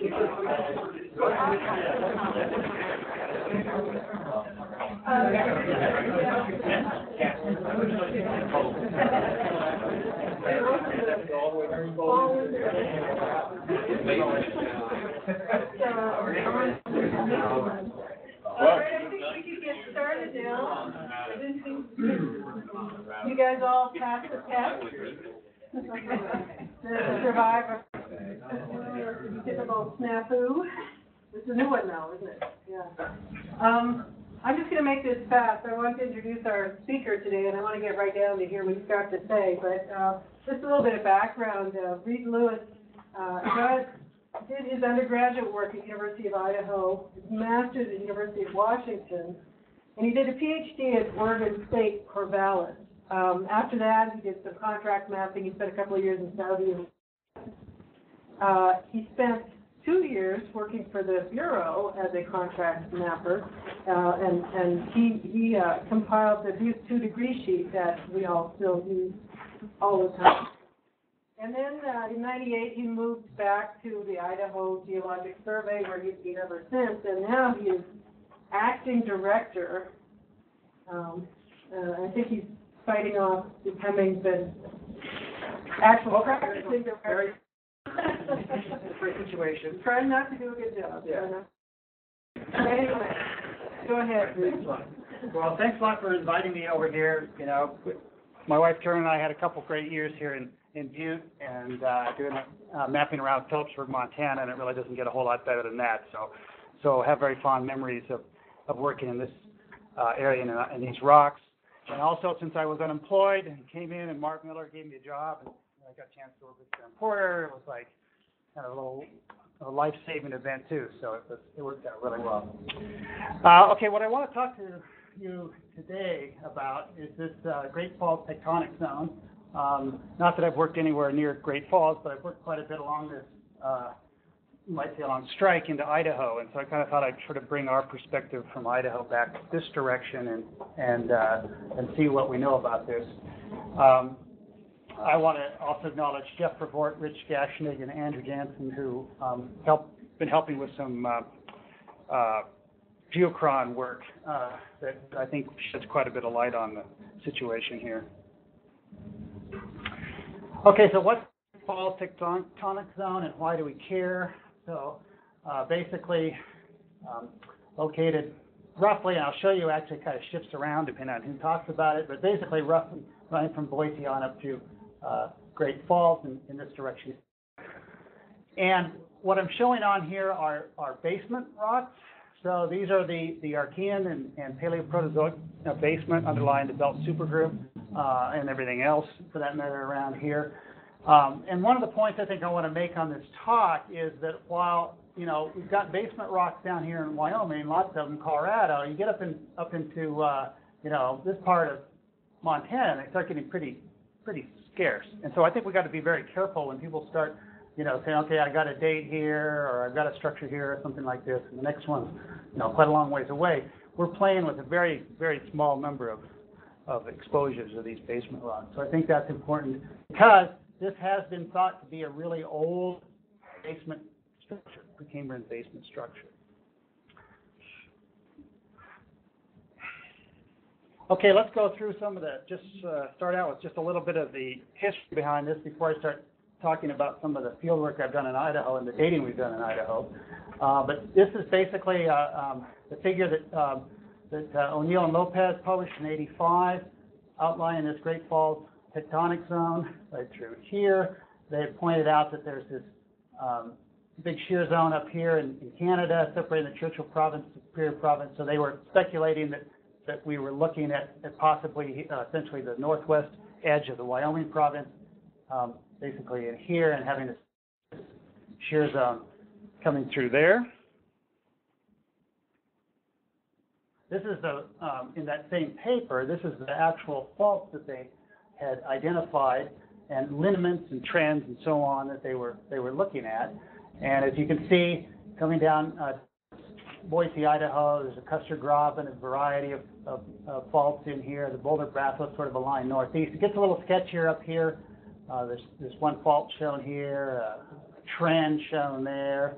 Well, I think we could get started now. I didn't think- You guys all passed the test? The survivor. Typical snafu. This is a new one now, isn't it? Yeah. Um, I'm just gonna make this fast. I want to introduce our speaker today, and I want to get right down to hear what he's got to say. But, uh, just a little bit of background. Uh, Reed Lewis, uh, got, did his undergraduate work at University of Idaho, his master's at University of Washington, and he did a PhD at Oregon State Corvallis. Um, after that, he did some contract mapping. He spent a couple of years in Saudi. Uh, he spent two years working for the Bureau as a contract mapper, uh, and, and he, he, uh, compiled the Butte two degree sheet that we all still use all the time. And then, uh, in ninety-eight, he moved back to the Idaho Geologic Survey, where he's been ever since, and now he is acting director. Um, uh, I think he's fighting off becoming the actual practicing director. Great situation. Trying not to do a good job, Yeah. Anyway, go ahead, Bruce. Well, thanks a lot for inviting me over here, you know. My wife Karen and I had a couple great years here in, in Butte and, uh, doing, uh, mapping around Philipsburg, Montana, and it really doesn't get a whole lot better than that, so, so have very fond memories of, of working in this, uh, area and, uh, and these rocks. And also, since I was unemployed and came in and Mark Miller gave me a job and I got a chance to work with Sam Porter, it was like kind of a little, a life-saving event too, so it was, it worked out really well. Uh, okay, what I want to talk to you today about is this uh, Great Falls tectonic zone. Um, not that I've worked anywhere near Great Falls, but I've worked quite a bit along this, uh, might say along strike into Idaho, and so I kind of thought I'd sort of bring our perspective from Idaho back this direction and and uh, and see what we know about this. Um, I want to also acknowledge Jeff Vervoort, Rich Gaschnig, and Andrew Jansen, who um, been helping with some uh, uh, geochron work uh, that I think sheds quite a bit of light on the situation here. Okay, so what's the fault tectonic zone and why do we care? So uh, basically, um, located roughly, and I'll show you actually kind of shifts around depending on who talks about it, but basically roughly running from Boise on up to Great Falls in, in this direction. And what I'm showing on here are, are basement rocks. So these are the, the Archean and, and Paleoproterozoic uh, basement underlying the belt supergroup uh, and everything else for that matter around here. Um, and one of the points I think I want to make on this talk is that while you know we've got basement rocks down here in Wyoming, lots of them, Colorado, you get up in up into uh, you know this part of Montana, they start getting pretty pretty scarce. And so I think we got to be very careful when people start you know, saying, okay, I got a date here, or I've got a structure here, or something like this, and the next one's, you know, quite a long ways away. We're playing with a very, very small number of, of exposures of these basement rocks. So I think that's important because this has been thought to be a really old basement structure, Precambrian basement structure. Okay, let's go through some of the, just uh, start out with just a little bit of the history behind this before I start talking about some of the field work I've done in Idaho and the dating we've done in Idaho. Uh, but this is basically uh, um, the figure that, um, that uh, O'Neill and Lopez published in 85, outlining this Great Falls tectonic zone right through here. They had pointed out that there's this um, big shear zone up here in, in Canada, separating the Churchill province and Superior province. So they were speculating that, that we were looking at, at possibly uh, essentially the northwest edge of the Wyoming province. Um, basically in here and having this shear zone coming through there. This is the, um, in that same paper, this is the actual faults that they had identified and lineaments and trends and so on that they were, they were looking at. And as you can see, coming down uh, Boise, Idaho, there's a Custer Graben, and a variety of, of, of faults in here. The Boulder batholith sort of a line northeast. It gets a little sketchier up here. Uh, there's, there's one fault shown here, a trend shown there.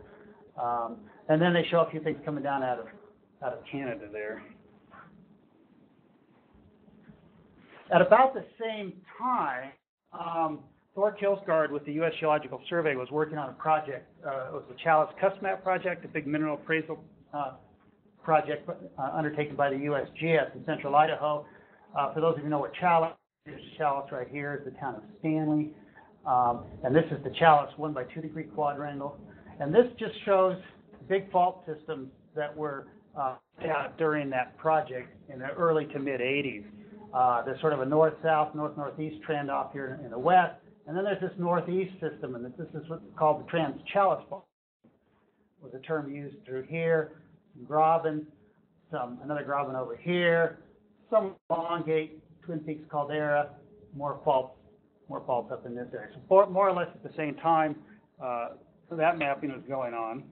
Um, and then they show a few things coming down out of, out of Canada there. At about the same time, um, Thor Kiilsgaard with the U.S. Geological Survey was working on a project, uh, it was the Challis Custom Map Project, a big mineral appraisal, uh, project, uh, undertaken by the USGS in central Idaho. Uh, for those of you who know what Challis, is, Challis right here is the town of Stanley. Um, and this is the Challis one by two degree quadrangle. And this just shows big fault systems that were, uh, out during that project in the early to mid eighties. Uh, there's sort of a north-south, north-northeast trend off here in the west, and then there's this northeast system, and this is what's called the Trans-Challis Fault. Was a term used through here, some graben, some another graben over here, some elongate, Twin Peaks caldera, more faults, more faults up in this area. So more, more or less at the same time, uh, that mapping was going on.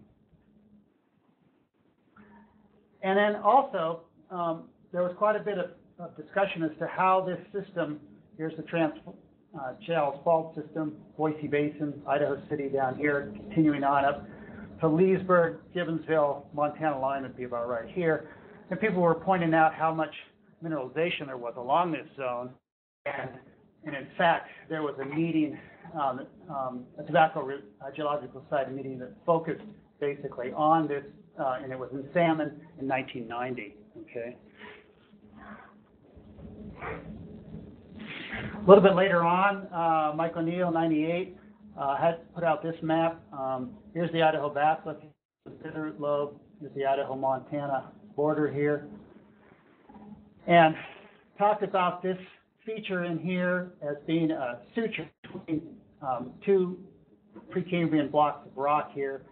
And then also, um, there was quite a bit of, of discussion as to how this system, here's the trans, uh, Challis Fault System, Boise Basin, Idaho City down here, continuing on up to Leesburg, Gibbonsville, Montana line would be about right here. And people were pointing out how much mineralization there was along this zone. And, and in fact, there was a meeting, um, um, a Tobacco Root Geological Society meeting that focused basically on this, uh, and it was in Salmon in 1990, okay? A little bit later on, uh, Mike O'Neill, 98, uh, had put out this map. Um, here's the Idaho batholith, the Bitterroot Lobe, here's the Idaho-Montana border here. And talked about this feature in here as being a suture between um, two Precambrian blocks of rock here.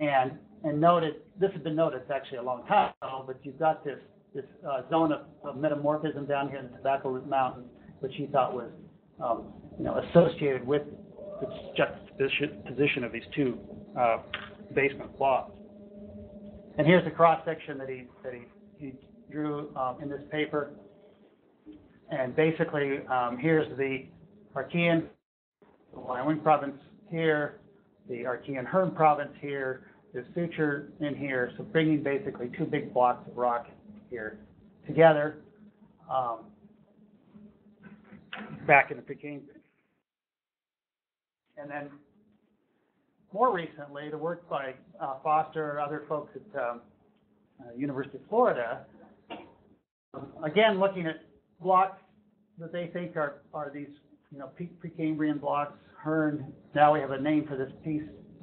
And, and noted, this has been noted actually a long time ago, but you've got this, this uh, zone of, of metamorphism down here in the Tobacco Root Mountains, which he thought was, um, you know, associated with the juxtaposition position of these two uh, basement blocks. And here's the cross section that he that he, he drew um, in this paper. And basically, um, here's the Archean, Wyoming province here, the Archean Hearne province here, the suture in here. So bringing basically two big blocks of rock here together um, back in the Precambrian. And then more recently, the work by uh, Foster, and other folks at um, uh, University of Florida, um, again looking at blocks that they think are, are these, you know, pre- Precambrian blocks, Hearne. Now we have a name for this piece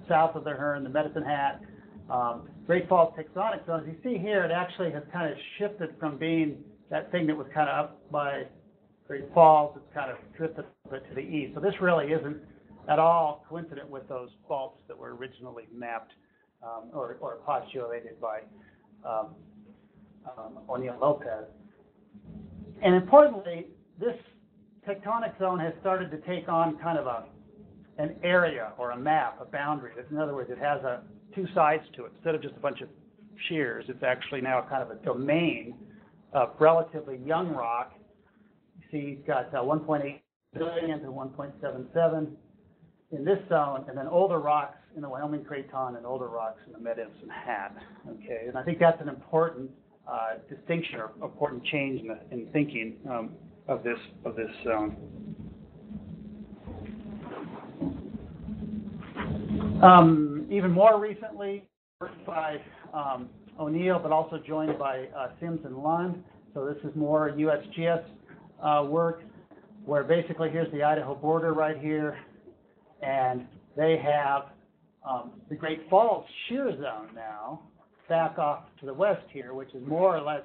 south of the Hearne, the Medicine Hat. Um, Great Falls tectonic zone. As You see here, it actually has kind of shifted from being that thing that was kind of up by Great Falls. It's kind of drifted a bit to the east. So this really isn't at all coincident with those faults that were originally mapped um, or, or postulated by um, um, O'Neill Lopez. And importantly, this tectonic zone has started to take on kind of a an area or a map, a boundary. In other words, it has a two sides to it. Instead of just a bunch of shears, it's actually now kind of a domain of relatively young rock. You see, it's got uh, 1.8 billion to 1.77 in this zone, and then older rocks in the Wyoming Craton and older rocks in the Medicine Hat. Okay, and I think that's an important uh, distinction or important change in, the, in thinking um, of this of this zone. Um, even more recently, by um, O'Neill, but also joined by uh, Sims and Lund. So this is more USGS uh, work, where basically here's the Idaho border right here, and they have um, the Great Falls shear zone now back off to the west here, which is more or less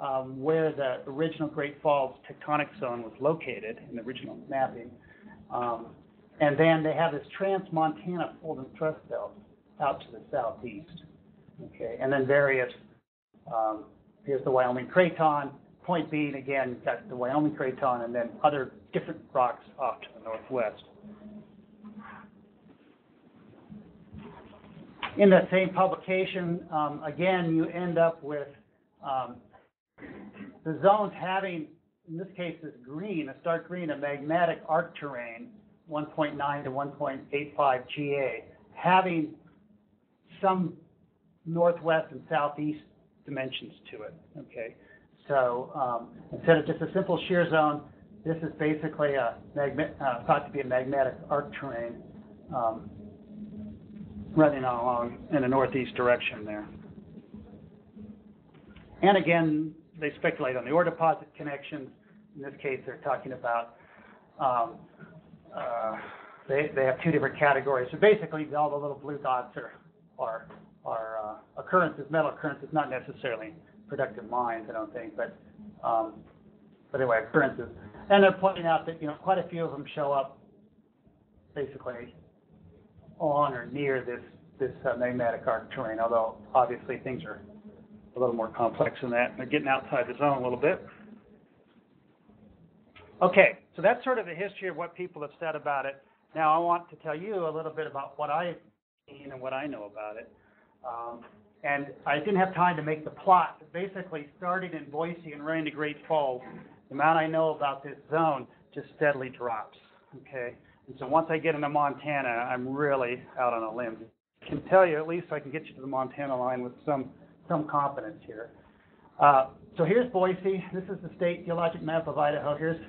um, where the original Great Falls tectonic zone was located in the original mapping. Um, and then they have this trans-Montana fold and thrust belt out to the southeast. Okay, and then various, um, here's the Wyoming Craton, point being, again, got the Wyoming Craton and then other different rocks off to the northwest. In that same publication, um, again, you end up with um, the zones having, in this case, this green, a stark green, a magmatic arc terrain, 1.9 to 1.85 GA, having some northwest and southeast dimensions to it, okay? So, um, instead of just a simple shear zone, this is basically a uh, thought to be a magnetic arc terrain, um, running along in a northeast direction there. And again, they speculate on the ore deposit connections. In this case, they're talking about, um, uh, they, they have two different categories. So basically, all the little blue dots are, are, are, uh, occurrences, metal occurrences, not necessarily productive mines, I don't think, but, um, but anyway, occurrences. And they're pointing out that, you know, quite a few of them show up basically on or near this, this uh, magmatic arc terrain, although obviously things are a little more complex than that. They're getting outside the zone a little bit. Okay, so that's sort of the history of what people have said about it. Now I want to tell you a little bit about what I've seen and what I know about it. Um, and I didn't have time to make the plot, but basically starting in Boise and running to Great Falls, the amount I know about this zone just steadily drops, okay? And so once I get into Montana, I'm really out on a limb. I can tell you, at least I can get you to the Montana line with some, some confidence here. Uh, so here's Boise. This is the state geologic map of Idaho. Here's,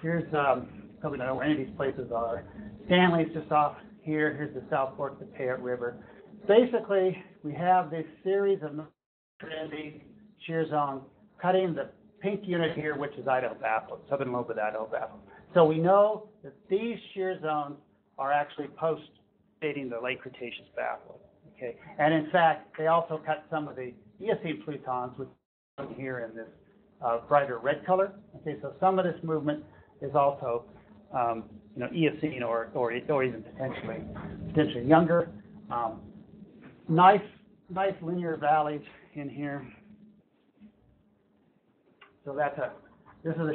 here's, um, probably don't know where any of these places are. Stanley's just off here. Here's the South Fork of the Payette River. Basically, we have this series of trendy shear zone cutting the pink unit here, which is Idaho batholith, southern lobe of Idaho batholith. So we know that these shear zones are actually post dating the late Cretaceous batholith. Okay, and in fact, they also cut some of the Eocene plutons, which are here in this uh, brighter red color. Okay, so some of this movement is also, um, you know, Eocene or, or, or even potentially potentially younger. Um, nice, nice linear valleys in here. So that's a, this is a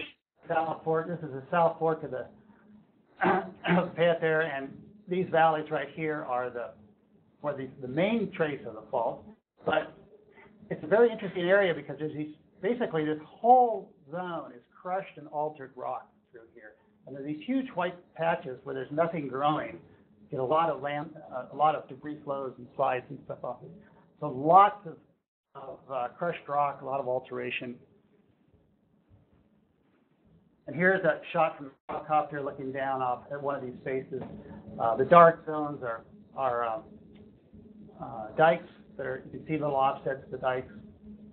South Fork, this is the South Fork of the path there, and these valleys right here are the, where the, the main trace of the fault. But it's a very interesting area because there's these, basically this whole zone is crushed and altered rock through here. And there's these huge white patches where there's nothing growing. Get a lot of land, uh, a lot of debris flows and slides and stuff off. So lots of, of uh, crushed rock, a lot of alteration. And here's a shot from a helicopter looking down off at one of these faces. Uh, the dark zones are, are um, uh, dikes that are, you can see little offsets of the dikes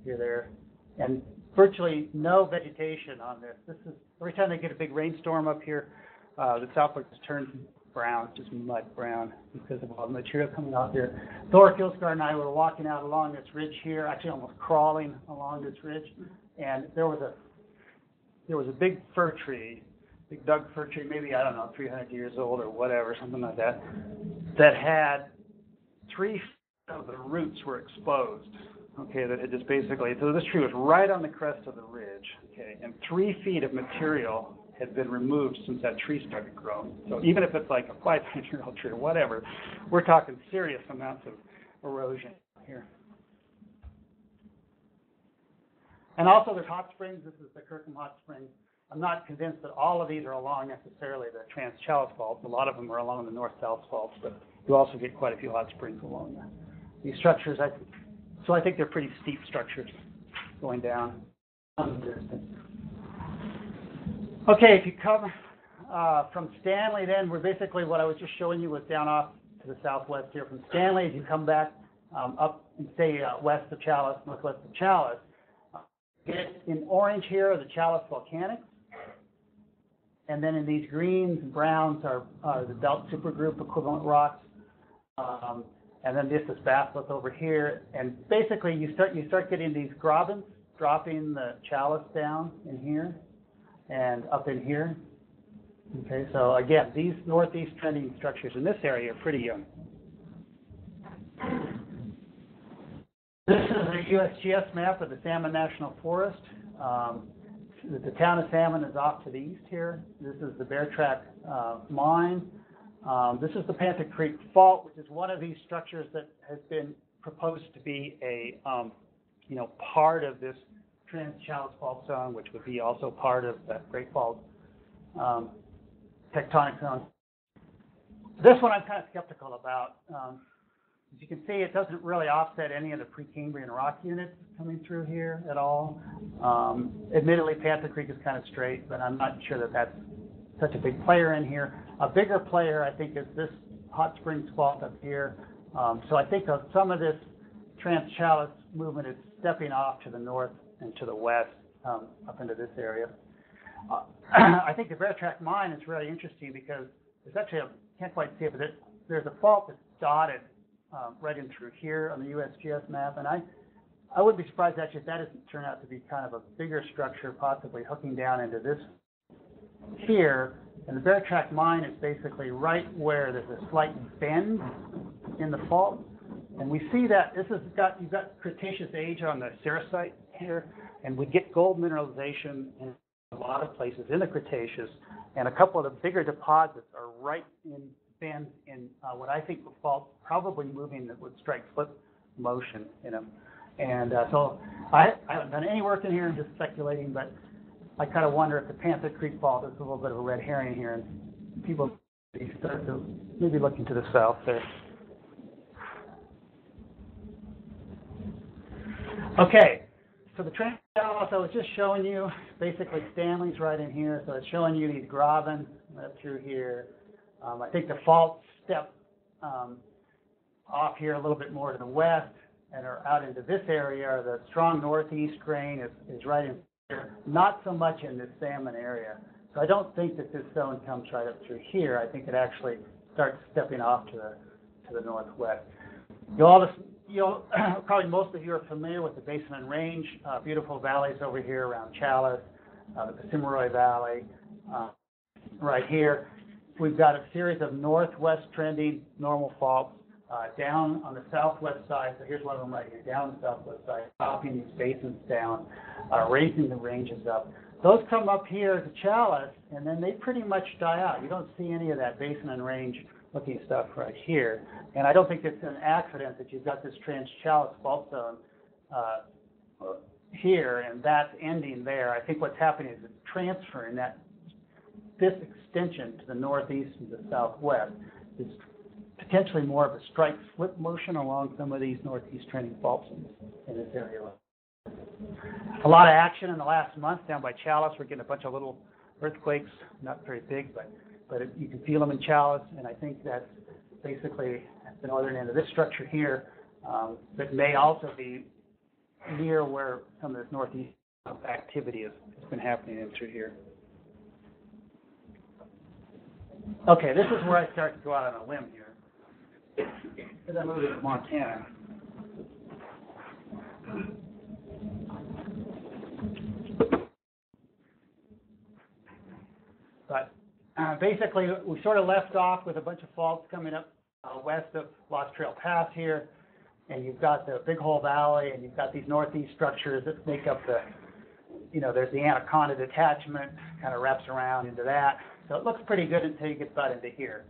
here, there. And virtually no vegetation on this. This is, every time they get a big rainstorm up here, uh, the South just turns brown, just mud brown because of all the material coming out here. Thor Kiilsgaard and I were walking out along this ridge here, actually almost crawling along this ridge, and there was a there was a big fir tree, big Doug fir tree, maybe I don't know, 300 years old or whatever, something like that, that had three of the roots were exposed. Okay, that it just basically so this tree was right on the crest of the ridge. Okay, and three feet of material had been removed since that tree started growing. So even if it's like a 500 year old tree or whatever, we're talking serious amounts of erosion here. And also there's hot springs. This is the Kirkham Hot Springs. I'm not convinced that all of these are along necessarily the Trans-Challis faults. A lot of them are along the north-south faults, but you also get quite a few hot springs along there. These structures, I, so I think they're pretty steep structures going down. Okay, if you come uh, from Stanley, then we're basically what I was just showing you was down off to the southwest here. From Stanley, as you come back um, up and stay uh, west of Challis, northwest of Challis, get in orange here are the Challis volcanics, and then in these greens and browns are, are the belt supergroup equivalent rocks. Um, and then this is batholith over here, and basically you start you start getting these grabens dropping the Challis down in here and up in here. Okay, so again, these northeast trending structures in this area are pretty young. This is a USGS map of the Salmon National Forest. Um, the, town of Salmon is off to the east here. This is the Bear Track uh, mine. Um, this is the Panther Creek Fault, which is one of these structures that has been proposed to be a, um, you know, part of this Trans-Challis Fault Zone, which would be also part of the Great Falls um, tectonic zone. This one I'm kind of skeptical about. Um, As you can see, it doesn't really offset any of the Precambrian rock units coming through here at all. Um, admittedly, Panther Creek is kind of straight, but I'm not sure that that's such a big player in here. A bigger player, I think, is this Hot Springs Fault up here. Um, so I think of some of this Trans-Challis movement is stepping off to the north and to the west, um, up into this area. Uh, I think the Bear Track mine is really interesting because there's actually, a can't quite see it, but it, there's a fault that's dotted um, right in through here on the USGS map, and I, I wouldn't be surprised actually if that doesn't turn out to be kind of a bigger structure, possibly hooking down into this here. And the Bear Track mine is basically right where there's a slight bend in the fault. And we see that this has got, you've got Cretaceous age on the sericite here, and we get gold mineralization in a lot of places in the Cretaceous. And a couple of the bigger deposits are right in bends in uh, what I think fall, probably moving that would strike flip motion in them. And uh, so I, I haven't done any work in here, I'm just speculating, but I kind of wonder if the Panther Creek fault is a little bit of a red herring here, and people start to maybe looking to the south there. Okay, so the trend I was just showing you, basically Stanley's right in here, so it's showing you these right up through here. Um, I think the fault step um, off here a little bit more to the west and are out into this area. The strong northeast grain is, is right in here, not so much in this salmon area. So I don't think that this zone comes right up through here. I think it actually starts stepping off to the to the northwest. You'll all just, you'll probably most of you are familiar with the Basin and Range, uh, beautiful valleys over here around Challis, uh, the Pahsimeroi Valley, uh, right here. We've got a series of northwest trending normal faults uh, down on the southwest side. So here's one of them right here, down the southwest side, dropping these basins down, uh, raising the ranges up. Those come up here to Challis, and then they pretty much die out. You don't see any of that basin and range looking stuff right here. And I don't think it's an accident that you've got this trans Challis fault zone uh, here, and that's ending there. I think what's happening is it's transferring that this extension to the northeast and the southwest is potentially more of a strike slip motion along some of these northeast trending faults in this, area. A lot of action in the last month down by Challis. We're getting a bunch of little earthquakes, not very big, but but it, you can feel them in Challis, and I think that's basically at the northern end of this structure here, um, but may also be near where some of this northeast activity has been happening in through here. Okay, this is where I start to go out on a limb here. As I move into Montana. But uh, basically, we sort of left off with a bunch of faults coming up uh, west of Lost Trail Pass here, and you've got the Big Hole Valley, and you've got these northeast structures that make up the, you know, there's the Anaconda detachment, kind of wraps around into that. So it looks pretty good until you get about into here.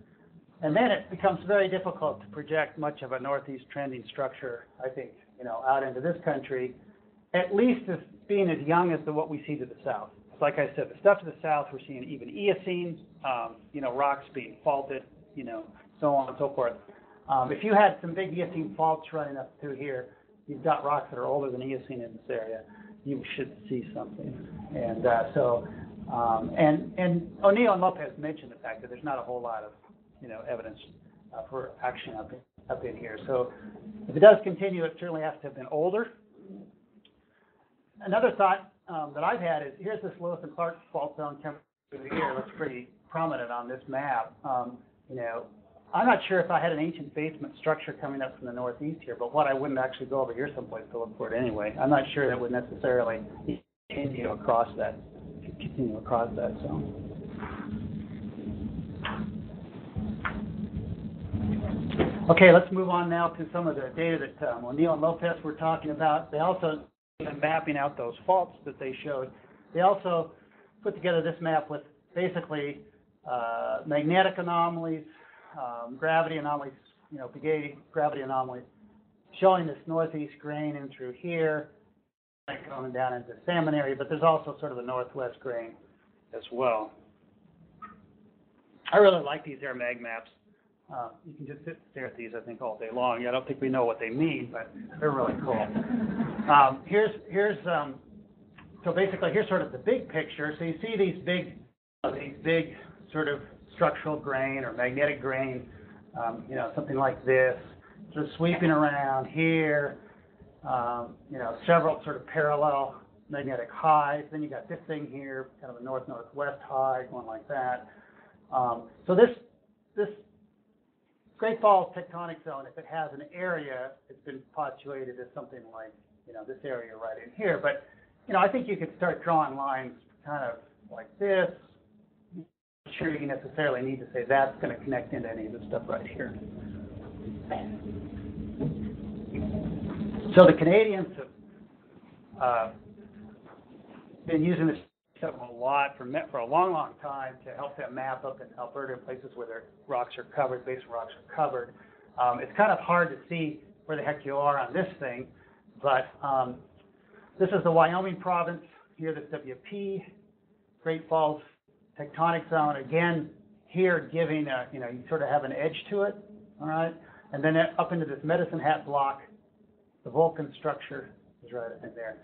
And then it becomes very difficult to project much of a northeast trending structure, I think, you know, out into this country, at least as being as young as the, what we see to the south. Like I said, the stuff to the south, we're seeing even Eocene, um, you know, rocks being faulted, you know, so on and so forth. Um, if you had some big Eocene faults running up through here, you've got rocks that are older than Eocene in this area, you should see something. And uh, so, um, and and O'Neill and Lopez mentioned the fact that there's not a whole lot of, you know, evidence uh, for action up in, up in here. So if it does continue, it certainly has to have been older. Another thought um, that I've had is here's this Lewis and Clark fault zone through here. Looks pretty prominent on this map. Um, you know, I'm not sure if I had an ancient basement structure coming up from the northeast here, but what I wouldn't actually go over here someplace to look for it anyway. I'm not sure that would necessarily continue across that continue across that zone. Okay, let's move on now to some of the data that um, O'Neill and Lopez were talking about. They also and mapping out those faults that they showed. They also put together this map with basically uh, magnetic anomalies, um, gravity anomalies, you know, gravity anomalies, showing this northeast grain in through here, going down into the salmon area, but there's also sort of the northwest grain as well. I really like these air mag maps. Uh, you can just sit and stare at these, I think, all day long. I don't think we know what they mean, but they're really cool. Um, here's, here's, um, so basically, here's sort of the big picture. So you see these big, uh, these big sort of structural grain or magnetic grain, um, you know, something like this, sort of sweeping around here, um, you know, several sort of parallel magnetic highs. Then you got this thing here, kind of a north-northwest high, going like that. Um, so this, this Great Falls tectonic zone, if it has an area, it's been postulated as something like, you know, this area right in here. But, you know, I think you could start drawing lines kind of like this. I'm not sure you necessarily need to say that's going to connect into any of this stuff right here. So the Canadians have uh, been using this stuff a lot for for a long, long time to help them map up in Alberta places where their rocks are covered, base rocks are covered. Um, it's kind of hard to see where the heck you are on this thing, but um, this is the Wyoming province. Here, this WP, Great Falls tectonic zone. Again, here giving a, you know, you sort of have an edge to it, all right? And then up into this Medicine Hat block, the Vulcan structure is right in there.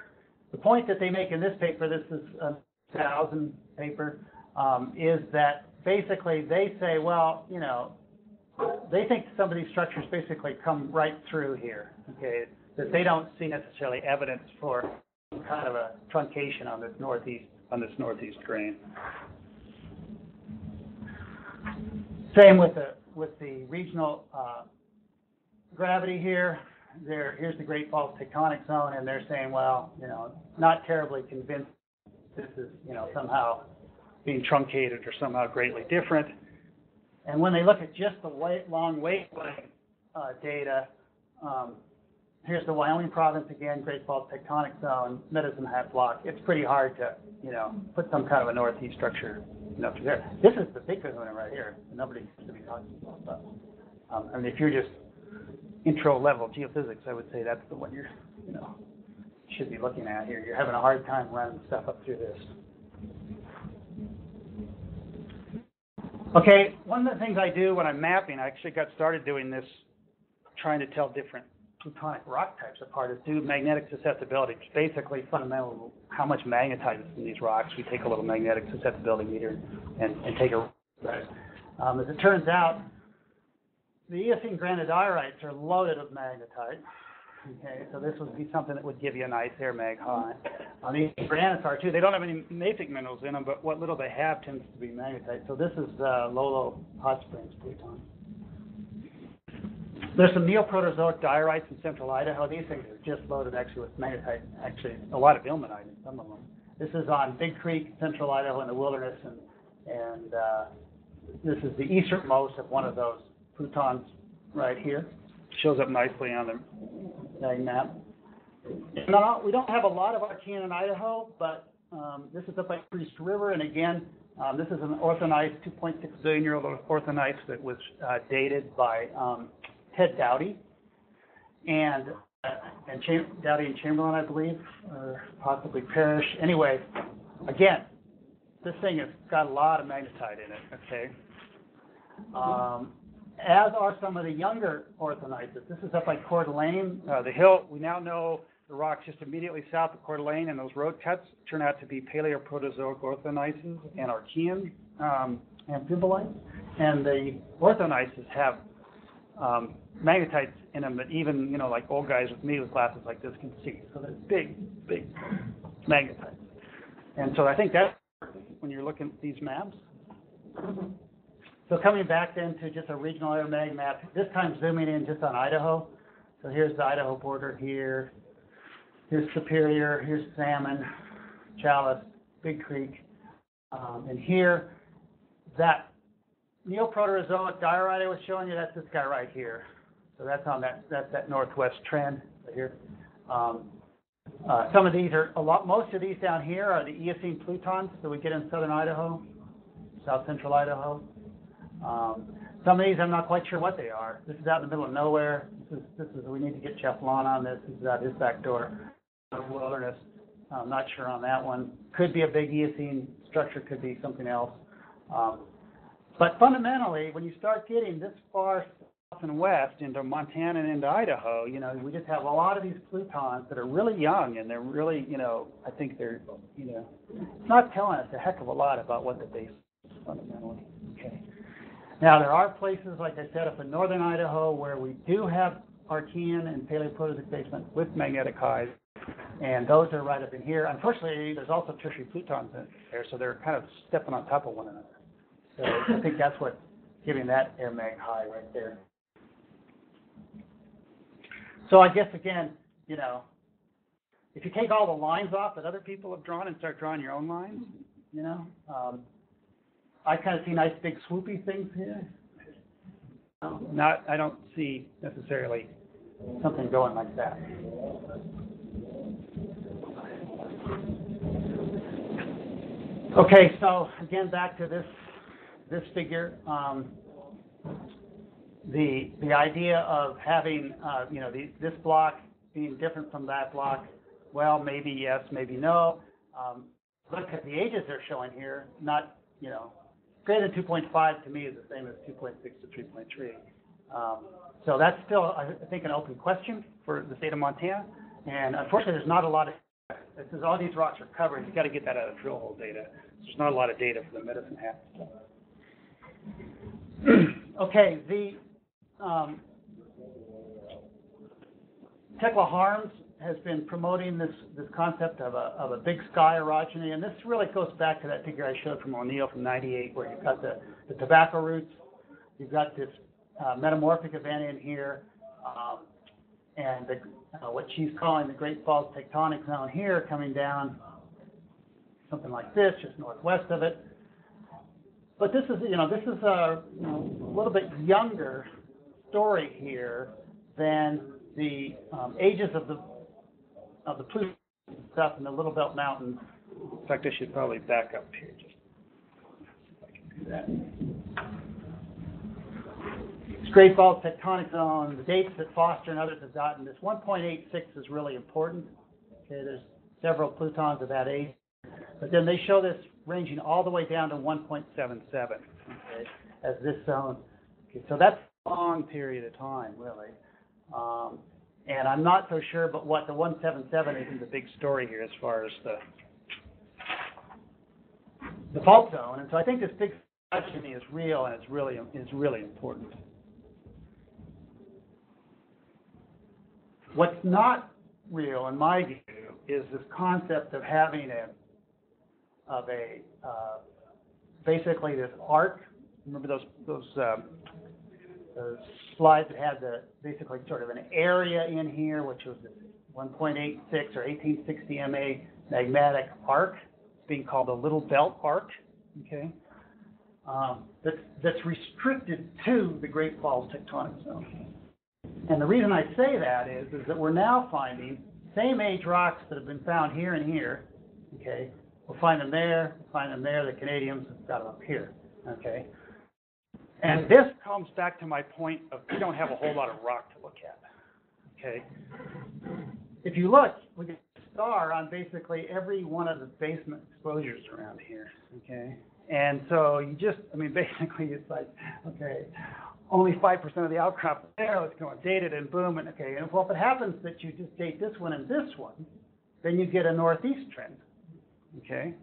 The point that they make in this paper, this is a thousand paper, um, is that basically they say, well, you know, they think some of these structures basically come right through here, okay? That they don't see necessarily evidence for kind of a truncation on this northeast, on this northeast grain. Same with the, with the regional, uh, gravity here. There, here's the Great Falls tectonic zone, and they're saying, well, you know, not terribly convinced this is, you know, somehow being truncated or somehow greatly different. And when they look at just the long wavelength uh, data, um, here's the Wyoming province again, Great Falls tectonic zone, Medicine Hat block. It's pretty hard to, you know, put some kind of a northeast structure, you know, through there. This is the big kahuna right here. Nobody seems to be talking about. Um, I mean, if you're just intro level geophysics, I would say that's the one you're, you know, should be looking at here. You're having a hard time running stuff up through this. Okay, one of the things I do when I'm mapping, I actually got started doing this, trying to tell different plutonic rock types apart, is do magnetic susceptibility. It's basically fundamental how much magnetite is in these rocks. We take a little magnetic susceptibility meter and, and take a um, as it turns out, the Eocene granodiorites are loaded with magnetite. Okay, so this would be something that would give you a nice air mag high. On these granites are too. They don't have any mafic minerals in them, but what little they have tends to be magnetite. So this is uh, Lolo Hot Springs Pluton. There's some neoproterozoic diorites in central Idaho. These things are just loaded actually with magnetite. Actually, a lot of ilmenite in some of them. This is on Big Creek, central Idaho, in the wilderness, and and uh, this is the easternmost of one of those plutons right here. Shows up nicely on the mag map. No, we don't have a lot of Archean in Idaho, but um, this is up by Priest River, and again, um, this is an orthogneiss, 2.6 billion year old orthogneiss that was uh, dated by um, Ted Doughty and uh, and Cham- Doughty and Chamberlain, I believe, or possibly Parrish. Anyway, again, this thing has got a lot of magnetite in it. Okay. Um, as are some of the younger orthonites. This is up by Coeur d'Alene, uh, the hill. We now know the rocks just immediately south of Coeur d'Alene and those road cuts turn out to be Paleoproterozoic orthogneisses and Archean um, amphibolites. And the orthogneisses have um, magnetites in them that even, you know, like old guys with me with glasses like this can see. So they're big, big magnetites. And so I think that's when you're looking at these maps. So coming back then to just a regional air mag map, this time zooming in just on Idaho. So here's the Idaho border here. Here's Superior, here's Salmon, Challis, Big Creek. Um, and here, that Neoproterozoic diorite I was showing you, that's this guy right here. So that's on that, that northwest trend right here. Um, uh, some of these are, a lot, most of these down here are the Eocene plutons that we get in southern Idaho, south central Idaho. Um, some of these I'm not quite sure what they are. This is out in the middle of nowhere. This is, this is, we need to get Jeff Lawn on this. This is out his back door, wilderness. I'm not sure on that one. Could be a big Eocene structure, could be something else. Um, But fundamentally, when you start getting this far south and west into Montana and into Idaho, you know, we just have a lot of these plutons that are really young and they're really, you know, I think they're, you know, it's not telling us a heck of a lot about what the base is fundamentally. Now, there are places, like I said, up in northern Idaho where we do have Archean and Paleoproterozoic basement with magnetic highs, and those are right up in here. Unfortunately, there's also tertiary plutons in there, so they're kind of stepping on top of one another. So I think that's what's giving that air mag high right there. So I guess again, you know, if you take all the lines off that other people have drawn and start drawing your own lines, you know, um, I kind of see nice big swoopy things here. Um, Not, I don't see necessarily something going like that. Okay, so again, back to this, this figure. Um, the, the idea of having, uh, you know, the, this block being different from that block, well, maybe yes, maybe no. Um, look at the ages they're showing here, not, you know, greater than 2.5 to me is the same as 2.6 to 3.3. Um, so that's still, I think, an open question for the state of Montana. And unfortunately, there's not a lot of, this is, all these rocks are covered, you've got to get that out of drill hole data. There's not a lot of data for the medicine hat. Okay, the, um, Tekla Harms has been promoting this, this concept of a, of a big sky orogeny, and this really goes back to that figure I showed from O'Neill from ninety-eight, where you've got the, the tobacco roots, you've got this, uh, metamorphic event in here, um, and the, uh, what she's calling the Great Falls Tectonic Zone here coming down something like this, just northwest of it. But this is, you know, this is a, you know, a little bit younger story here than the um, ages of the the Pluto stuff in the Little Belt Mountains. In fact, I should probably back up here just if I can do that. Great Falls Tectonic Zone, the dates that Foster and others have gotten. This 1.86 is really important. Okay, there's several plutons of that age. But then they show this ranging all the way down to 1.77, okay, as this zone. Okay, so that's a long period of time, really. Um, and I'm not so sure, but what the 177 isn't the big story here as far as the the fault zone. And so I think this big progeny is real and it's really is really important. What's not real, in my view, is this concept of having a of a, uh, basically this arc. Remember those, those, um, those slides that had the, basically sort of an area in here, which was this 1.86 or 1860 MA magmatic arc, being called the Little Belt Arc, okay? Um, that's, that's restricted to the Great Falls Tectonic Zone. And the reason I say that is, is that we're now finding same age rocks that have been found here and here, okay? We'll find them there, we'll find them there, the Canadians have got them up here, okay? And this comes back to my point of we don't have a whole lot of rock to look at, okay? If you look, we get a star on basically every one of the basement exposures around here, okay? And so you just, I mean, basically it's like, okay, only five percent of the outcrop there, let's go and date it and boom, and okay, and well, if it happens that you just date this one and this one, then you get a northeast trend, okay?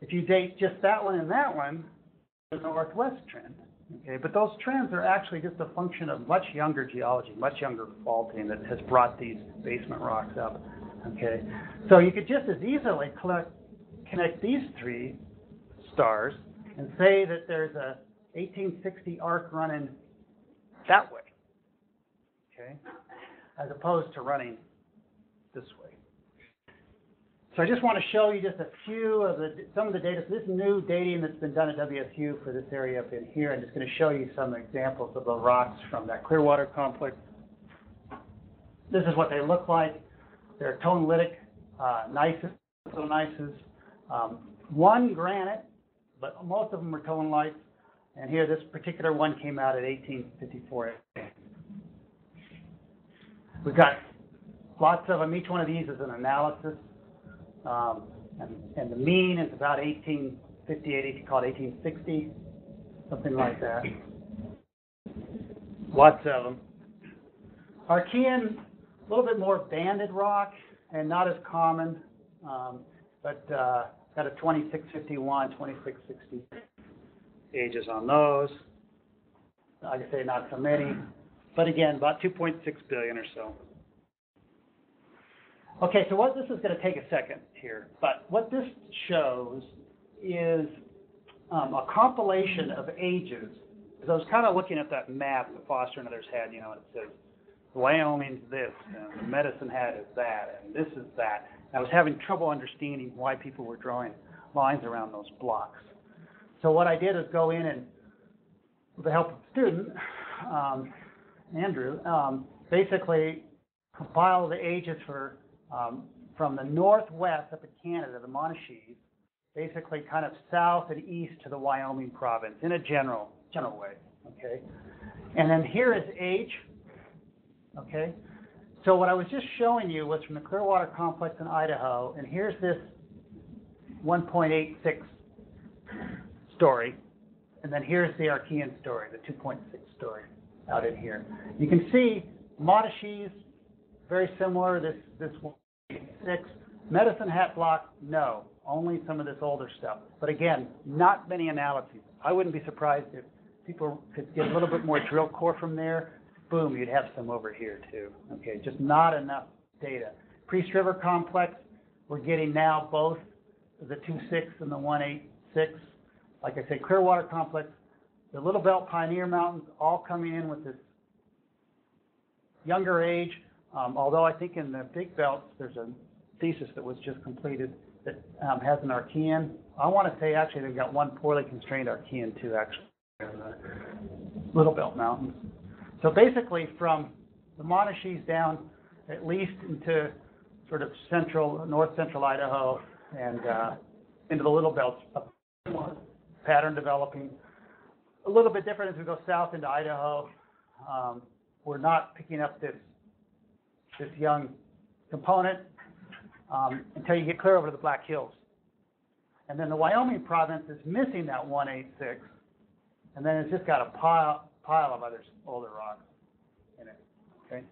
If you date just that one and that one, the northwest trend, okay? But those trends are actually just a function of much younger geology, much younger faulting that has brought these basement rocks up, okay? So you could just as easily collect, connect these three stars and say that there's a 1860 arc running that way, okay? As opposed to running this way. So I just want to show you just a few of the, some of the data. So this new dating that's been done at WSU for this area up in here. I'm just going to show you some examples of the rocks from that Clearwater complex. This is what they look like. They're tonalitic, uh, gneisses, little. Um, one granite, but most of them are tonalites. And here, this particular one came out at 1854. We've got lots of them. Each one of these is an analysis. Um, and, and the mean is about 1858, if you call it 1860. something like that. Lots of them. Archean, a little bit more banded rock and not as common, um, but uh, got a 2651, 2660 ages on those. Like I say, not so many, but again, about 2.6 billion or so. Okay, so what this is going to take a second here, but what this shows is um, a compilation of ages. Because I was kind of looking at that map that Foster and others had, you know, and it says Wyoming's this, and the Medicine Hat is that, and this is that. I was having trouble understanding why people were drawing lines around those blocks. So what I did is go in and, with the help of a student, um, Andrew, um, basically compile the ages for um, from the northwest up in Canada, the Monashees, basically kind of south and east to the Wyoming province in a general general way. Okay, and then here is age. Okay, so what I was just showing you was from the Clearwater Complex in Idaho, and here's this 1.86 story, and then here's the Archean story, the 2.6 story out in here. You can see Monashees, very similar. This this 1.86 Medicine Hat block, no, only some of this older stuff. But again, not many analyses. I wouldn't be surprised if people could get a little bit more drill core from there. Boom, you'd have some over here too. Okay, just not enough data. Priest River Complex, we're getting now both the 2.6 and the 1.86. Like I said, Clearwater Complex, the Little Belt Pioneer Mountains, all coming in with this younger age. Um, although I think in the Big Belts, there's a thesis that was just completed that um, has an Archean. I want to say actually they've got one poorly constrained Archean too, actually, in the Little Belt Mountains. So basically, from the Monashees down at least into sort of central, north central Idaho and uh, into the Little Belts, a pattern developing. A little bit different as we go south into Idaho. Um, we're not picking up this this young component um, until you get clear over to the Black Hills. And then the Wyoming province is missing that 186, and then it's just got a pile, pile of other older rocks in it, okay?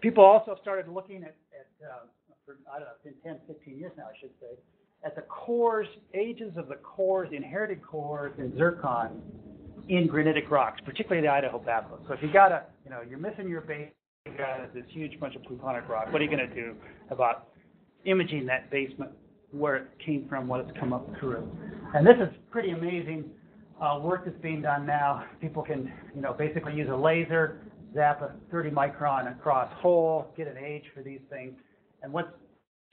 People also started looking at, at uh, for, I don't know, it's been 10, 15 years now, I should say, at the cores, ages of the cores, inherited cores in zircon in granitic rocks, particularly the Idaho batholith. So if you got a, you know, you're missing your base, you got this huge bunch of plutonic rock, what are you going to do about imaging that basement, where it came from, what it's come up through? And this is pretty amazing uh, work that's being done now. People can, you know, basically use a laser, zap a 30 micron across hole, get an age for these things. And what's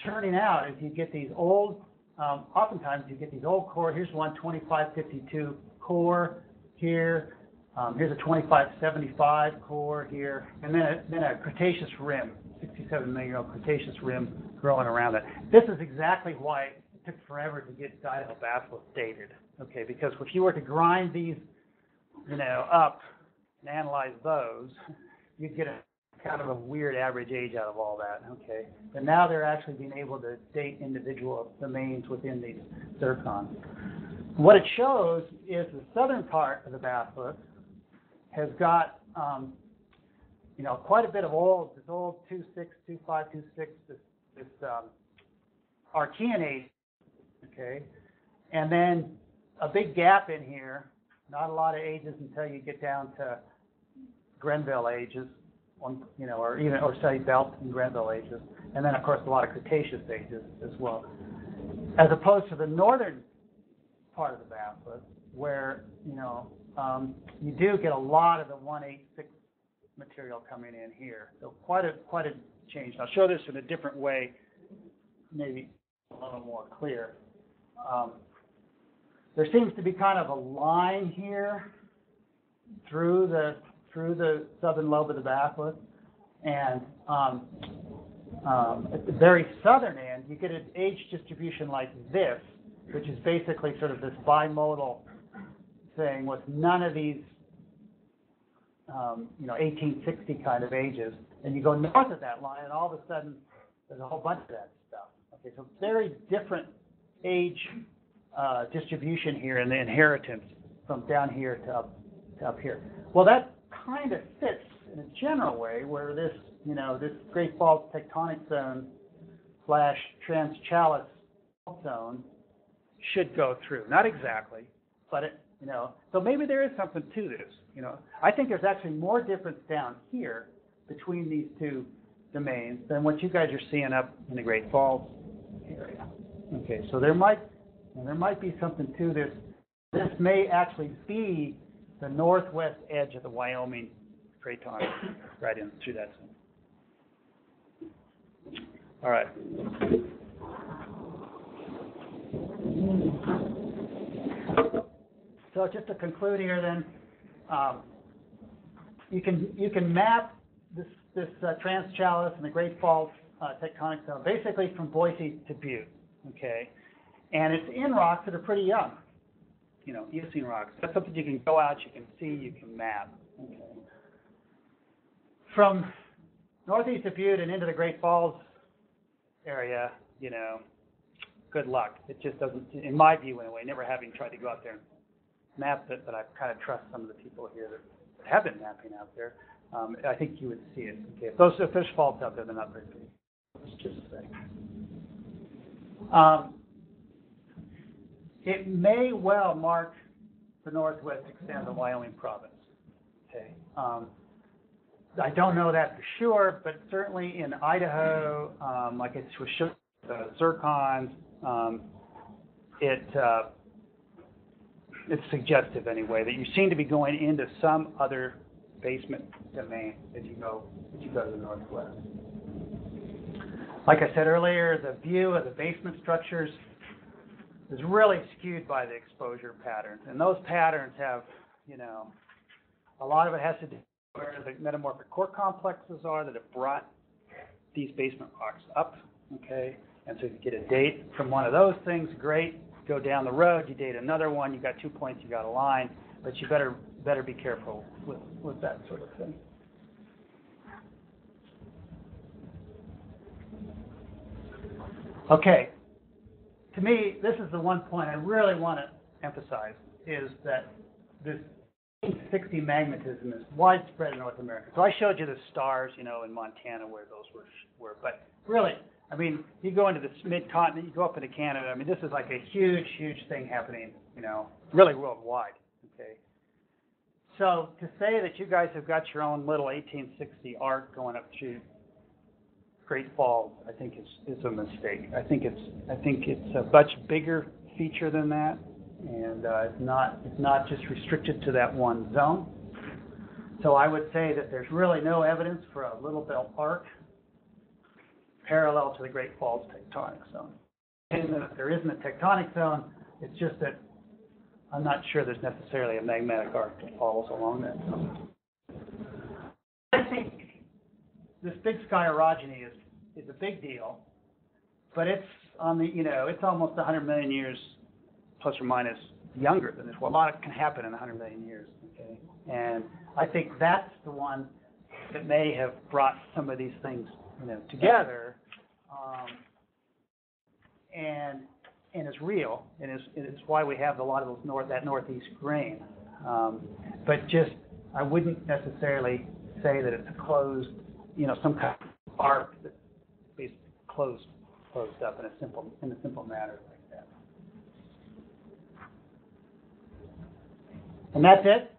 turning out is you get these old, um, oftentimes you get these old core. Here's one 2552 core here. Um, here's a 2575 core here, and then a, then a Cretaceous rim, 67 million year old Cretaceous rim growing around it. This is exactly why it took forever to get batholith dated. Okay, because if you were to grind these, you know, up and analyze those, you'd get a kind of a weird average age out of all that. Okay, but now they're actually being able to date individual domains within these zircons. What it shows is the southern part of the batholith has got, um, you know, quite a bit of old, this old 26, 25, 26, this, this um, Archean age, okay? And then a big gap in here, not a lot of ages until you get down to Grenville ages, one, you know, or even, or say Belt and Grenville ages. And then, of course, a lot of Cretaceous ages as well. As opposed to the northern part of the batholith, where, you know, um, you do get a lot of the 186 material coming in here. So quite a quite a change. I'll show this in a different way, maybe a little more clear. Um, there seems to be kind of a line here through the through the southern lobe of the batholith, and um, um, at the very southern end, you get an age distribution like this, which is basically sort of this bimodal thing with none of these, um, you know, 1860 kind of ages. And you go north of that line, and all of a sudden, there's a whole bunch of that stuff. Okay, so very different age, uh, distribution here in the inheritance from down here to up, to up here. Well, that kind of fits in a general way where this, you know, this Great Falls tectonic zone slash trans-Challis zone should go through. Not exactly, but it, you know, so maybe there is something to this, you know. I think there's actually more difference down here between these two domains than what you guys are seeing up in the Great Falls area. Okay, so there might, there might be something to this. This may actually be the northwest edge of the Wyoming craton, right in through that zone. All right. So just to conclude here then, um, you can, you can map this, this uh, Trans-Challis and the Great Falls uh, tectonic zone, basically from Boise to Butte, okay? And it's in rocks that are pretty young, you know, Eocene rocks. That's something you can go out, you can see, you can map, okay? From northeast of Butte and into the Great Falls area, you know, good luck. It just doesn't, in my view anyway, never having tried to go out there and map it, but I kind of trust some of the people here that have been mapping out there. Um, I think you would see it. Okay, if those if there's faults out there, they're not very big. Let's just say. Um, it may well mark the northwest extent of Wyoming province. Okay. Um, I don't know that for sure, but certainly in Idaho, um, like it was shown, the zircons, it uh, it's suggestive anyway that you seem to be going into some other basement domain as you go as you go to the northwest. Like I said earlier, the view of the basement structures is really skewed by the exposure patterns, and those patterns have, you know, a lot of it has to do with where the metamorphic core complexes are that have brought these basement rocks up. Okay, and so if you get a date from one of those things, great. Go down the road, you date another one, you got two points, you got a line, but you better better be careful with with that sort of thing. Okay, to me, this is the one point I really want to emphasize is that this 60 magmatism is widespread in North America. So I showed you the stars, you know, in Montana where those were, were. But really, mean, you go into the mid-continent, you go up into Canada. I mean, this is like a huge, huge thing happening, you know, really worldwide. Okay. So to say that you guys have got your own little 1860 arc going up through Great Falls, I think is is a mistake. I think it's I think it's a much bigger feature than that, and uh, it's not it's not just restricted to that one zone. So I would say that there's really no evidence for a Little Belt arc parallel to the Great Falls tectonic zone. And if there isn't a tectonic zone, it's just that I'm not sure there's necessarily a magmatic arc that follows along that zone. I think this big sky orogeny is, is a big deal, but it's on the, you know, it's almost 100 million years plus or minus younger than this. Well, a lot can happen in 100 million years, okay? And I think that's the one that may have brought some of these things, you know, together, um, and and is real, and is is why we have a lot of those north that northeast grain. Um, but just I wouldn't necessarily say that it's a closed, you know, some kind of arc that basically closed closed up in a simple in a simple manner like that. And that's it.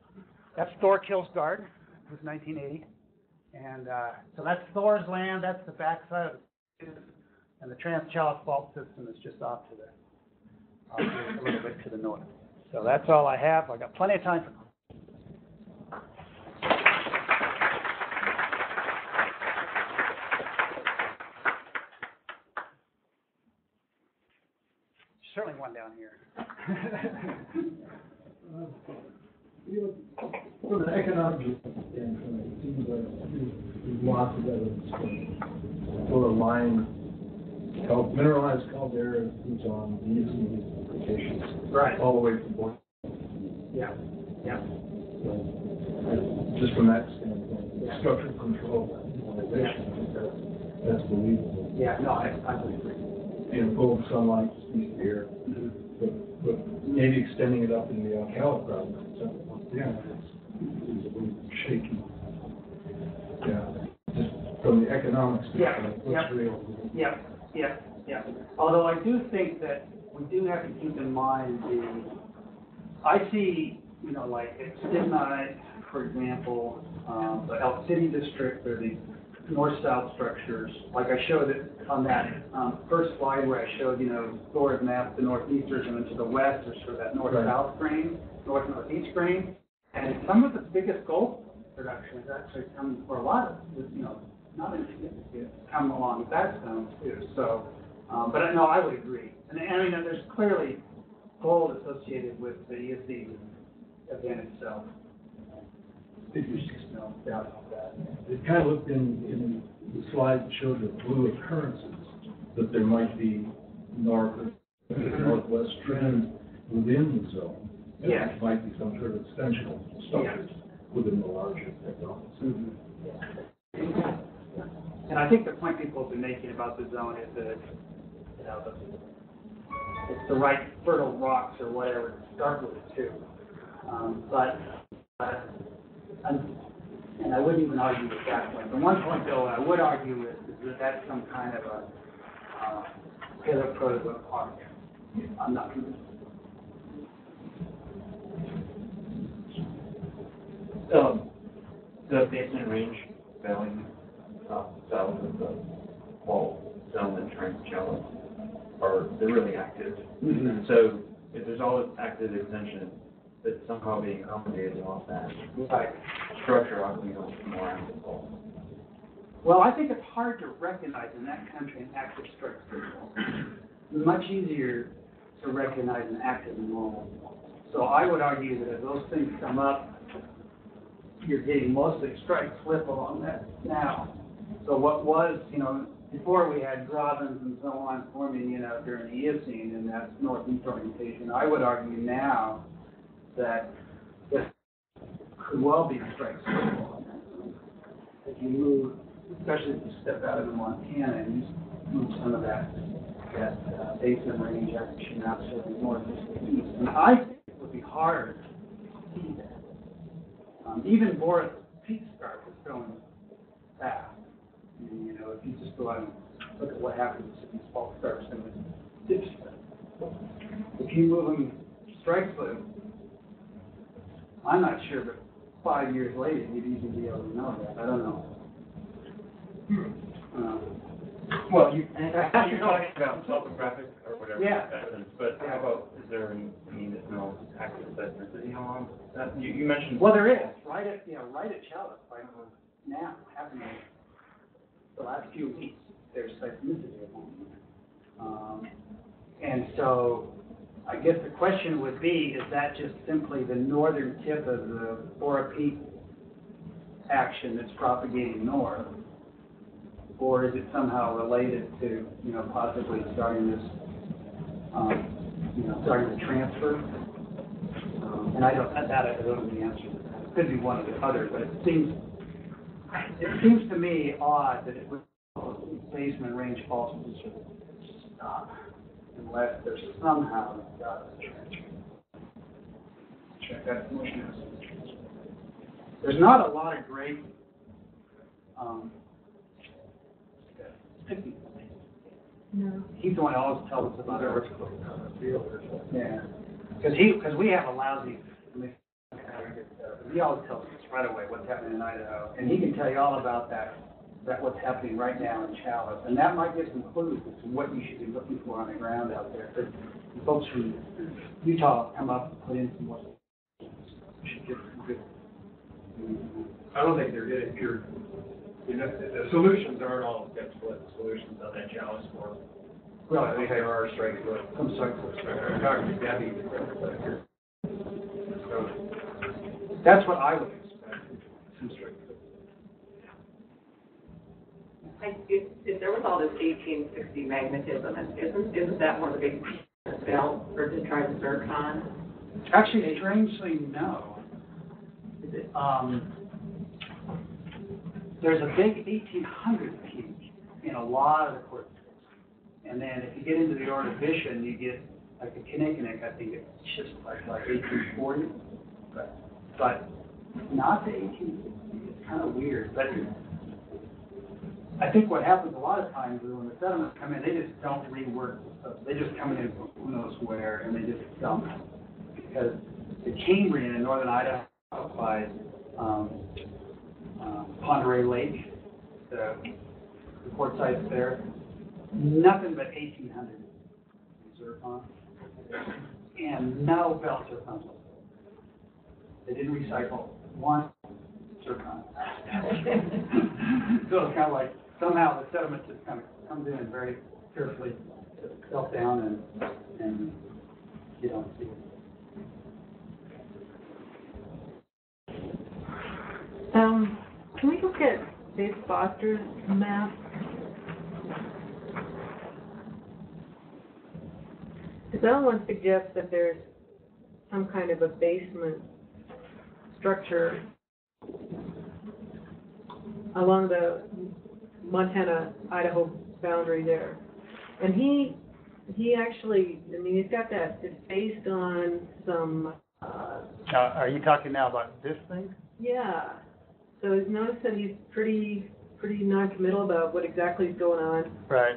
That's Thor Kiilsgaard. It was 1980. And uh, so that's Thor's land. That's the backside of the and the Trans-Challis Fault System is just off to the off to a little bit to the north. So that's all I have. I got plenty of time for certainly one down here. You know, From an economic standpoint, it seems like there's there's lots of evidence for sort of line, cal- mineralized caldera who's on these and these locations. Right. All the way from Boise. Yeah, yeah. So, I- Just from that standpoint, the structural control, mineralization, I think that's, that's believable. Yeah, no, I, I would agree. being full sunlight, just needs to be here. But, but maybe extending it up in the Ocala property, so, yeah, it's, it's a little shaky. Yeah, just from the economics Yeah, yeah. real? Yeah, yeah, yeah. Although I do think that we do have to keep in mind the, I see, you know, like at Stibnite, for example, um, the Elk City District, or the north-south structures, like I showed it on that, um, first slide where I showed, you know, Thor's map, the northeasters, and then to the west, there's sort of that north-south grain, north-northeast grain. And some of the biggest gold production is actually coming, or a lot of, you know, not insignificant, come along that zone too, so, um, but I know I would agree. And, I mean, there's clearly gold associated with the ESC event itself. There's just no doubt about that. It kind of looked in, in the slide that showed the blue occurrences, that there might be north, northwest trend within the zone. And Yeah. it Might be some sort of extensional structures within the larger technology. And I think the point people have been making about the zone is that, it's, you know, the, it's the right fertile rocks or whatever to start with too. Um, but, uh, and, I wouldn't even argue with that point. The one point though, I would argue with is that that's some kind of a, uh, Taylor park. I'm not convinced. The basin range valley, uh, south of the wall zone and Trans-Challis are, they're really active. And so if there's all active extension that's somehow being accommodated off that Right. structure, I believe be more active. Well, I think it's hard to recognize in that country an active strike signal. Much easier to recognize an active and normal. So I would argue that if those things come up, you're getting mostly strike slip along that now. So what was, you know, before we had grabens and so on forming, you know, during the Eocene and that northeast orientation, I would argue now that this could well be strike slip. If you move especially if you step out of the Montana and you move some of that, that uh, basin range to now to the north and east. And I think it would be hard to see that. Um, even Borah Peak Scarp is going fast. Mean, you know, if you just go out and look at what happens to these fault scarps in the ditch. If you move them strike slip, I'm not sure, but five years later, you'd even be able to know that. I don't know. Um, Well, you, you're talking about topographic or whatever Yeah. evidence, but how about, is there any, any no active seismicity along that? You, you mentioned. Well, there is, right at, you know, right at Challis, right now, happening the last few weeks, there's seismicity along there. Um, and so, I guess the question would be, is that just simply the northern tip of the Borah Peak action that's propagating north? Or is it somehow related to, you know, possibly starting this, um, you know, starting the transfer? Um, And I don't, that, I don't know the answer to that. It could be one or the other, but it seems, it seems to me odd that it would, basin range faults would just sort stop unless there's somehow got a transfer. Check that motion. There's not a lot of great, um. No. He's the one who always tells us about earthquakes. Yeah, because he, because we have a lousy, he always tells us right away what's happening in Idaho, and he can tell you all about that, that what's happening right now in Challis, and that might give some clues as to what you should be looking for on the ground out there. But the folks from Utah come up and put in some more, should get some good. I don't think they're getting pure, you know, the solutions aren't all get split solutions on that Challis for. Well, I think there are strikes, but. Some sort of- I'm talking to Debbie, but here. So, That's what I would expect, some straight. I, if, if there was all this eighteen sixty magmatism, isn't, isn't that one of the big belt for to try to zircon? Actually, strangely, no. Um, there's a big eighteen hundred peak in a lot of the quartz. And then if you get into the Ordovician, you get, like the Kinnikinic, I think it's just like, like eighteen forty. But, but not the eighteen sixty, it's kind of weird, but I think what happens a lot of times is when the sediments come in, they just don't rework. They just come in from who knows where and they just dump. Because the Cambrian in northern Idaho by, um, uh, Ponderay Lake, the, the quartzites there, nothing but eighteen hundred zircon. And no belt zircon. They didn't recycle one zircon. So it's kind of like, somehow the sediment just kind of comes in and very carefully, sets itself down and, and you don't see it. Um, can we look at Dave Foster's map? Because that one suggests that there's some kind of a basement structure along the Montana-Idaho boundary there. And he, he actually, I mean, he's got that, it's based on some, uh, Uh, are you talking now about this thing? yeah, so notice that he's pretty, pretty non-committal about what exactly is going on, Right.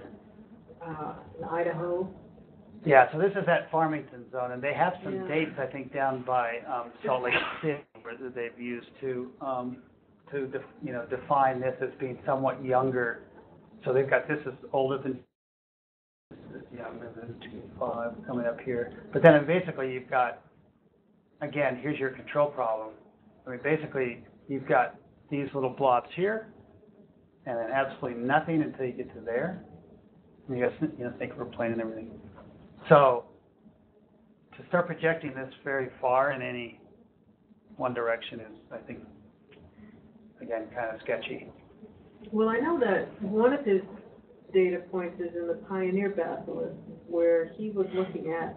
uh, in Idaho. Yeah, so this is that Farmington zone, and they have some Yeah. dates, I think, down by, um, Salt Lake City, where they've used to, um, to, def- you know, define this as being somewhat younger. So they've got, this is older than, younger than five coming up here. But then basically you've got, again, here's your control problem. I mean, basically, you've got these little blobs here, and then absolutely nothing until you get to there. And you got, you know, think we're plane and everything. So, to start projecting this very far in any one direction is, I think, again, kind of sketchy. Well, I know that one of his data points is in the Pioneer batholith, where he was looking at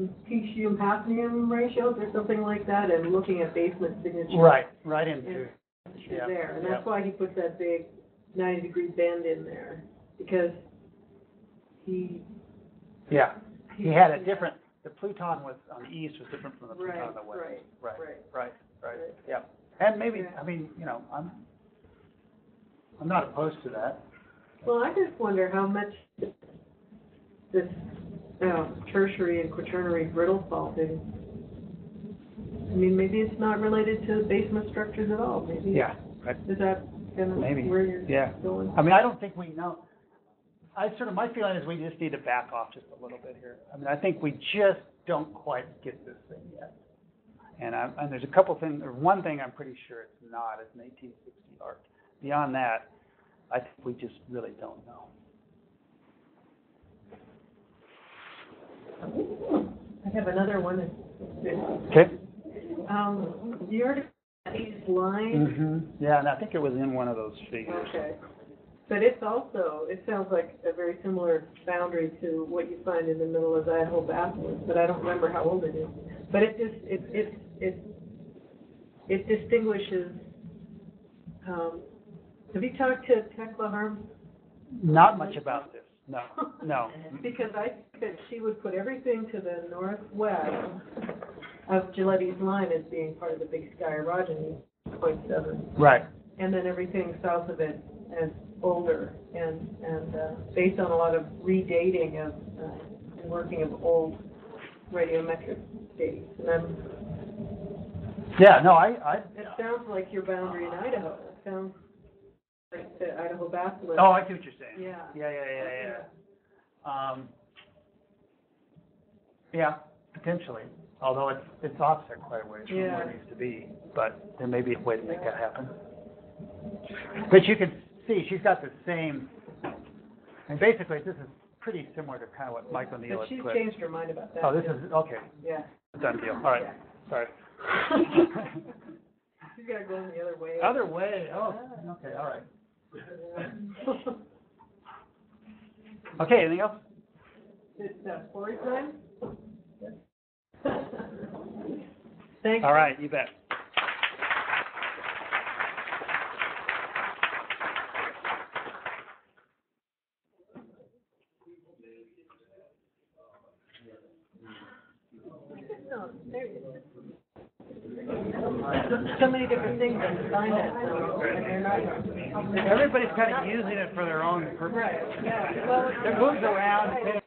technetium hafnium ratios or something like that, and looking at basement signatures. Right, right into, yeah, There, and yeah. that's why he put that big ninety degree bend in there, because he. yeah. He had a different, the Pluton was, on the east was different from the Pluton Right, on the west. right, Right, right. right, right, Right. yeah. And maybe, Yeah. I mean, you know, I'm, I'm not opposed to that. Well, I just wonder how much this, uh, tertiary and quaternary brittle faulting, I mean, maybe it's not related to basement structures at all, maybe. Yeah, right. Is that kind of Maybe, where you're yeah. going? I mean, I don't think we know. I sort of, my feeling is we just need to back off just a little bit here. I mean, I think we just don't quite get this thing yet. And I'm, and there's a couple things, or one thing I'm pretty sure it's not, it's an eighteen sixty arc. Beyond that, I think we just really don't know. I have another one. Okay? Um, the Arctic line, Mm-hmm. Yeah, and I think it was in one of those figures. okay. But it's also, it sounds like a very similar boundary to what you find in the middle of Idaho batholith, but I don't remember how old it is. But it just, it, it, it, it distinguishes, um, have you talked to Tekla Harms? Not much about this, no, no. Because I think that she would put everything to the northwest of Giletti's line as being part of the Big Sky Orogeny, point seven. Right, And then everything south of it as older and, and, uh, based on a lot of redating of, uh, and working of old radiometric dates. And I'm, yeah, no, I, I, it sounds like your boundary in Idaho. It sounds like the Idaho batholith. oh, I see what you're saying. Yeah. Yeah, yeah, yeah, yeah. Um, yeah, potentially, although it's, it's offset quite a ways from where it needs to be, but there may be a way to make that happen. But you can see, she's got the same, and basically, this is pretty similar to kind of what Mike O'Neill But had she's put. changed her mind about that. Oh, this too. is, okay, Yeah. done deal, all right, Yeah. sorry. She's gotta go in the other way. Other way, oh, okay, all right. Okay, anything else? It's, uh, story time? Thanks. All right, you bet. know, there, so many different things that define that and they're not. Everybody's kind of using it for their own purpose. Right, yeah, well. It moves around,